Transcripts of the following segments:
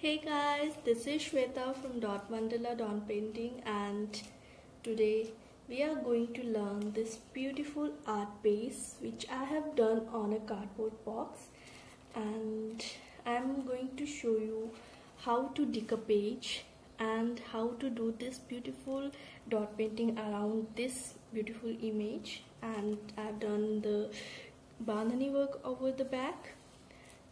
Hey guys, this is Shweta from Dot Mandala Dawn Painting and today we are going to learn this beautiful art base which I have done on a cardboard box and I'm going to show you how to decoupage and how to do this beautiful dot painting around this beautiful image and I've done the bandhani work over the back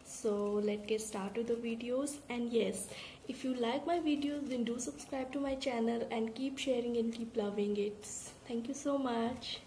so let's get started with the videos. And yes if you like my videos then do subscribe to my channel and keep sharing and keep loving it. Thank you so much